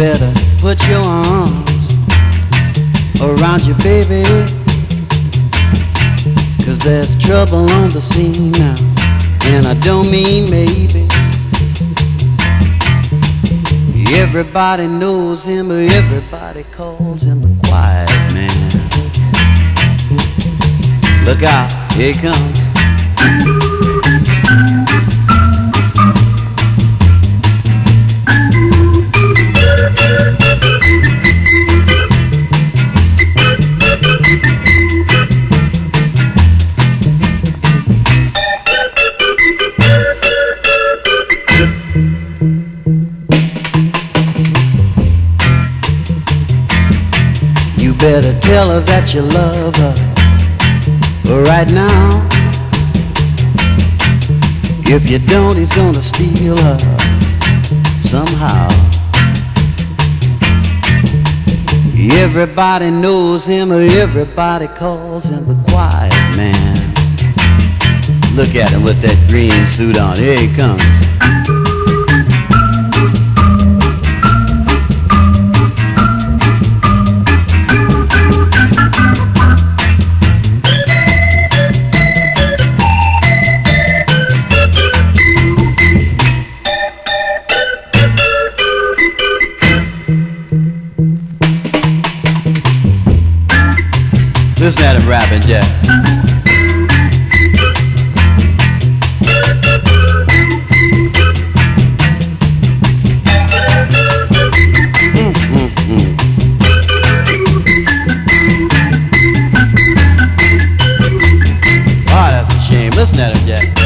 better put your arms around your baby. Cause there's trouble on the scene now. And I don't mean maybe. Everybody knows him, everybody calls him the quiet man. Look out, here he comes. Better tell her that you love her right now. If you don't, he's gonna steal her somehow. Everybody knows him, everybody calls him the quiet man. Look at him with that green suit on. Here he comes. Listen at him rapping. Mm, mm, mm. Ah, that's a shame. Listen at him, Jack.